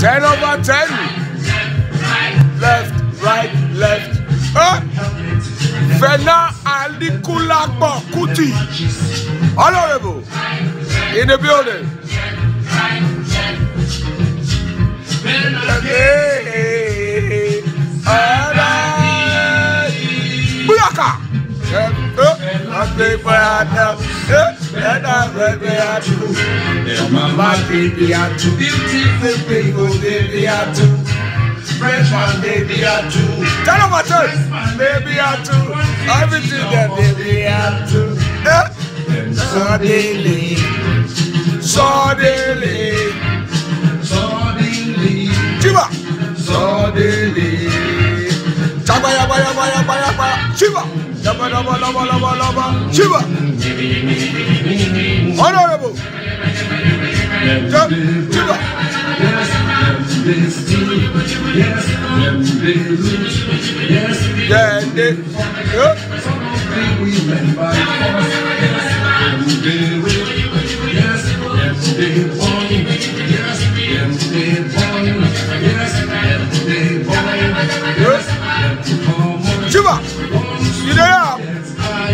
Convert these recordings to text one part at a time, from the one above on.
Ten over ten. Left, right, left. Huh? Fena Alikulapo Kuti. Honorable. In the building. Hey, alright. Buyaka. Eh, eh, Eh, and I play for Adam. Mama baby are too beautiful people baby are too Fresh man baby are too Tell them what it baby are too Everything that baby are too eh? Suddenly Suddenly Chiba Suddenly Chaba yaba yaba yaba yaba Chiba. Yaba yaba yaba yaba yaba Chiba Honorable Juba. Geldi. Yok. Yes,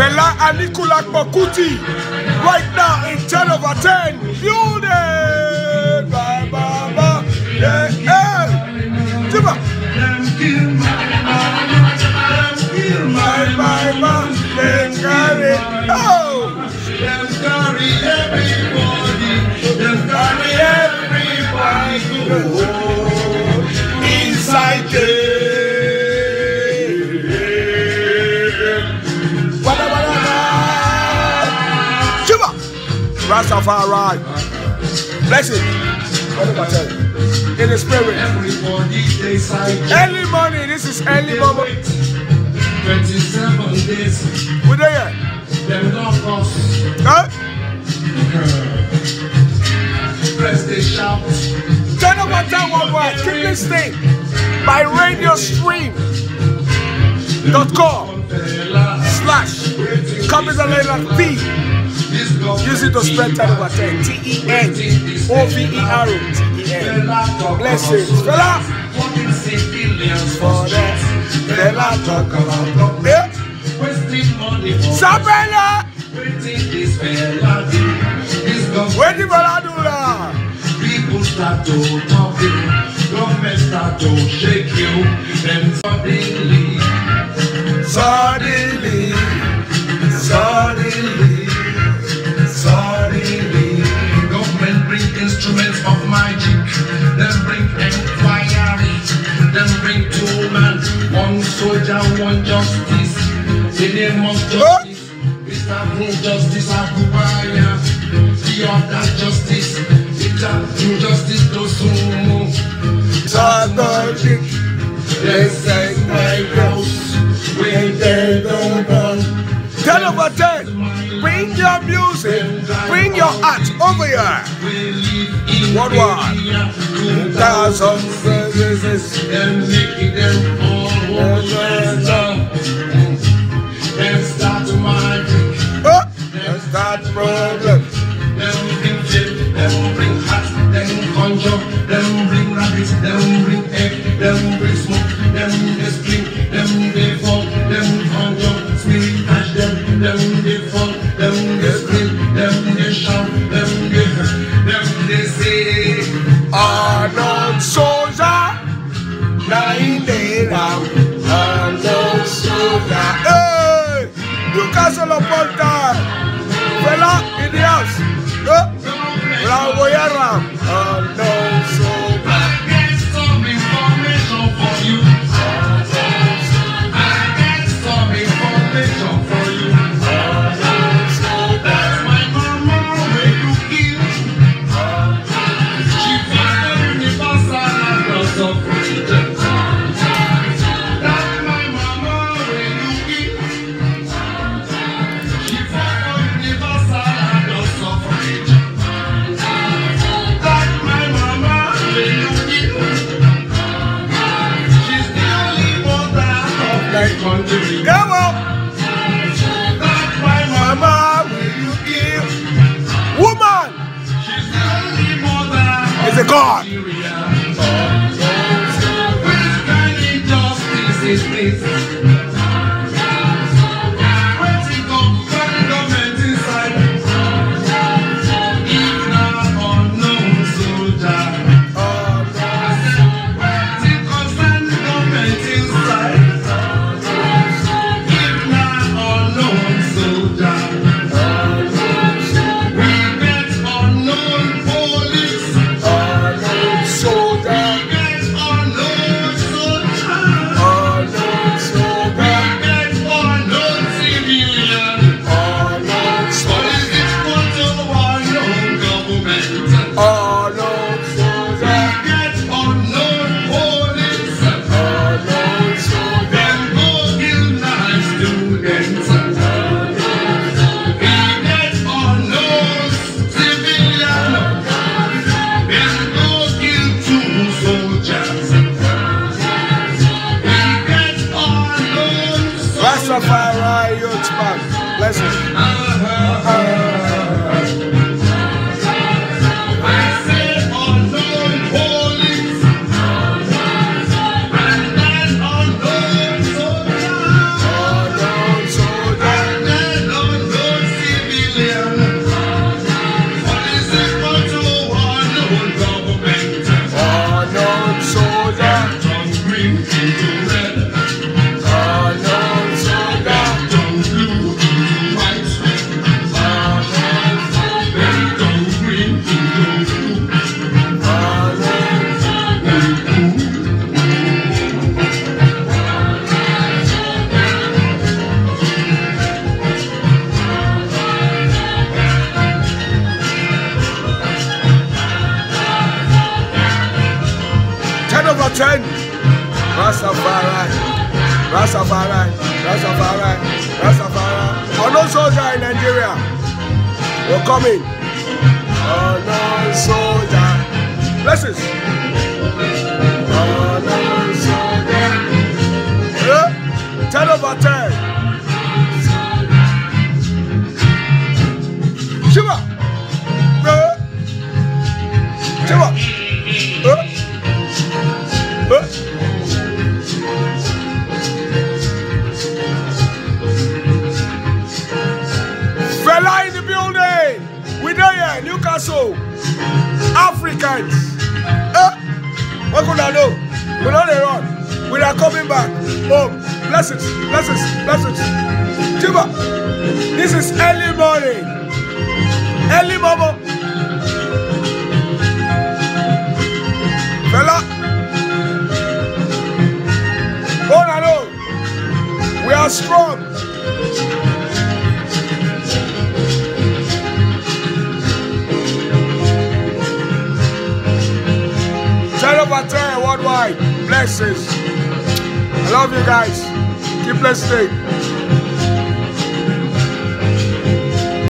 Fela Anikula Kuti, right now in 10 over 10. Building! Bye, bye, bye. Yeah, yeah. Chiba, bye, bye, bye. Then carry. Oh! Carry everybody Rastafari. Bless it. What did I tell you? In the spirit. Early morning. This is early morning. 27 days, We there. them don't cost. Huh? Press the shout. Turn over time worldwide. Keep listening. By radio stream. Dot com slash P. Use it to spread ten over ten. T E N O V E R O T E N. Blessings. Fela. Fela talk about. Sabella. Where the brother do that? People start to talk government start to shake you, then suddenly, soldier, one justice, the name of justice, Mr. Injustice Agubaya, the other justice, Mr. Injustice Dosumu. Suddenly, they say my house when they don't run. Ten over ten. Bring your music, bring your art over here. What one? Thousand verses. Then make them all Then start magic. Oh. se lo porta. Vela y Dios. La God. change. Rastafari, Rastafari, Rastafari, Rastafari. For no in Nigeria, we're coming. For no soldier. Blessings. For no soldier. Yeah? over ten. that no. We don't run. We are coming back Oh, Blessings, blessings, blessings. Chiba, this is early morning. Early mama. Fela. Oh, no, no. We are strong. blessings. I love you guys. Keep blessing.